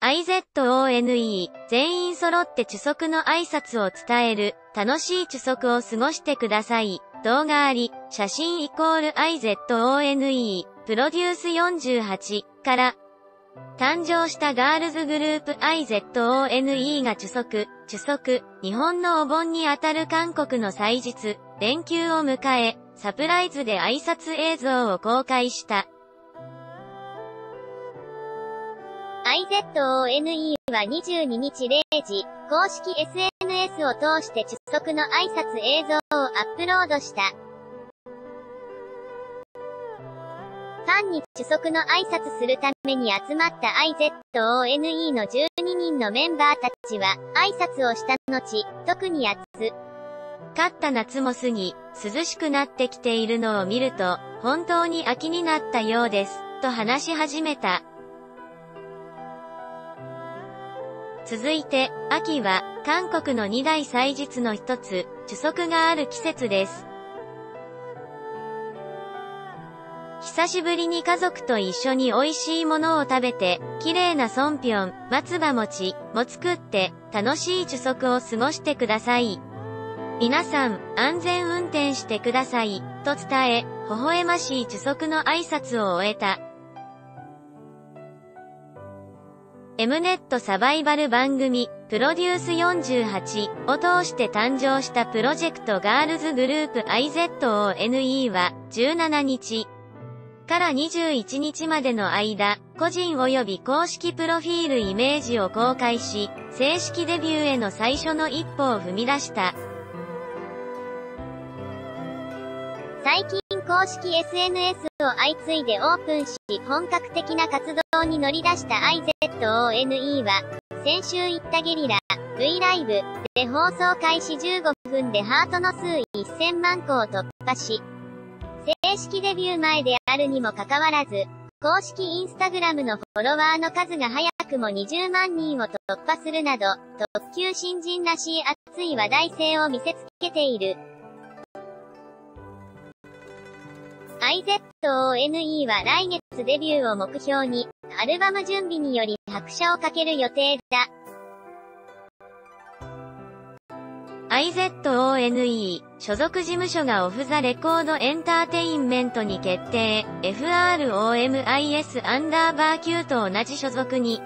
IZONE 全員揃って著足の挨拶を伝える楽しい著足を過ごしてください。動画あり、写真イコール IZONE プロデュース48から誕生したガールズグループ IZONE が著足、著足、日本のお盆にあたる韓国の祭日、連休を迎え、サプライズで挨拶映像を公開した。IZONE は22日0時、公式 SNS を通して著足の挨拶映像をアップロードした。ファンに著足の挨拶するために集まった IZONE の12人のメンバーたちは、挨拶をした後、特に暑。勝った夏も過ぎ、涼しくなってきているのを見ると、本当に秋になったようです、と話し始めた。続いて、秋は、韓国の二大祭日の一つ、主足がある季節です。久しぶりに家族と一緒に美味しいものを食べて、綺麗なソンピョン、松葉餅も作って、楽しい主足を過ごしてください。皆さん、安全運転してください、と伝え、微笑ましい主足の挨拶を終えた。エムネットサバイバル番組、プロデュース48を通して誕生したプロジェクトガールズグループ IZONE は17日から21日までの間、個人及び公式プロフィールイメージを公開し、正式デビューへの最初の一歩を踏み出した。最近公式 SNS を相次いでオープンし、本格的な活動に乗り出した IZONE は、先週言ったゲリラ、V ライブで放送開始15分でハートの数1000万個を突破し、正式デビュー前であるにもかかわらず、公式インスタグラムのフォロワーの数が早くも20万人を突破するなど、特級新人らしい熱い話題性を見せつけている。IZONE は来月デビューを目標に、アルバム準備により拍車をかける予定だ。IZONE 所属事務所がオフザレコードエンターテインメントに決定 FROMIS アンダーバー Q と同じ所属に